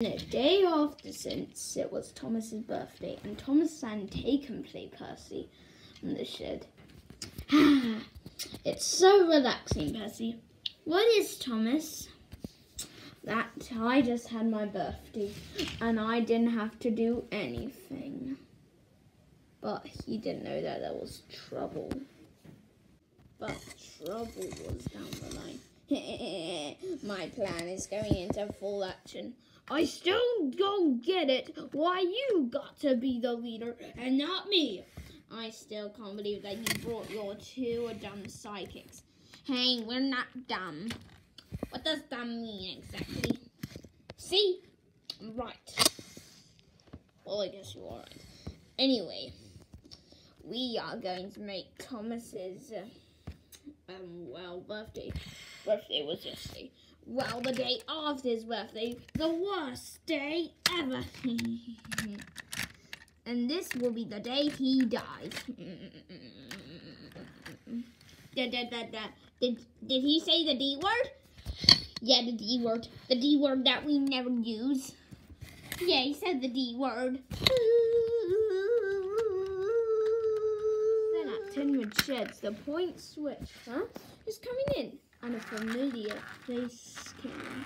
No, day after since it was Thomas's birthday, and Thomas and Tay can play Percy in the shed. it's so relaxing, Percy. What is Thomas? That I just had my birthday and I didn't have to do anything. But he didn't know that there was trouble. But trouble was down the line. my plan is going into full action. I still don't get it. Why you got to be the leader and not me? I still can't believe that you brought your two dumb psychics. Hey, we're not dumb. What does that mean exactly? See? Right. Well, I guess you are right. Anyway, we are going to make Thomas's, um, well, birthday. Birthday was yesterday. Well, the day after his birthday, the worst day ever. and this will be the day he dies. da, da. Did, did he say the D word? Yeah, the D word. The D word that we never use. Yeah, he said the D word. then at Sheds, the point switch, huh, is coming in and a familiar face came.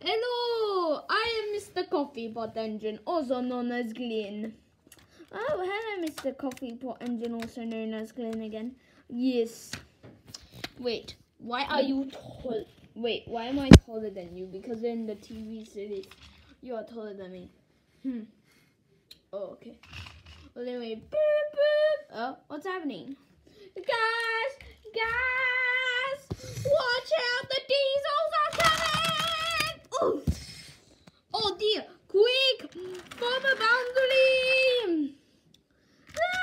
Hello, I am Mr. Coffee Pot Engine, also known as Glynn. Oh, hello, Mr. Coffee Pot Engine, also known as Glynn again. Yes. Wait, why are you tall? Wait, why am I taller than you? Because in the TV series, you are taller than me. Hmm. Oh, okay. Well, anyway, boop, boop. Oh, what's happening? Guys, oh dear, quick, form a boundary! Ah!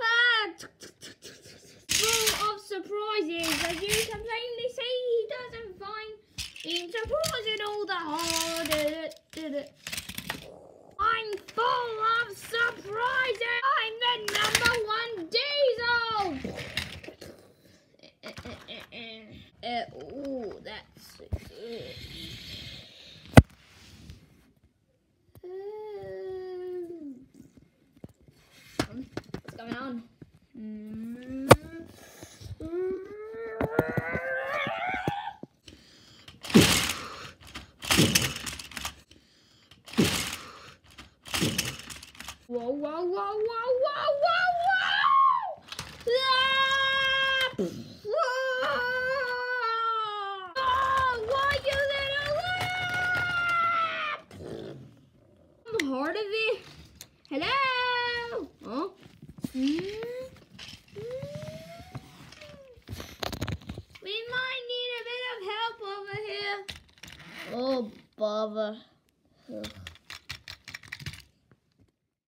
Ah! Full of surprises, as you can plainly see, he doesn't find being surprising all the hard. Uh, uh, uh, I'm full of surprises! I'm the number one diesel! Uh, ooh, that's good. Um, Whoa, whoa, whoa, whoa, whoa, whoa, whoa! Ah! Why you little? I'm of it. Hello? Huh? Hmm? We might need a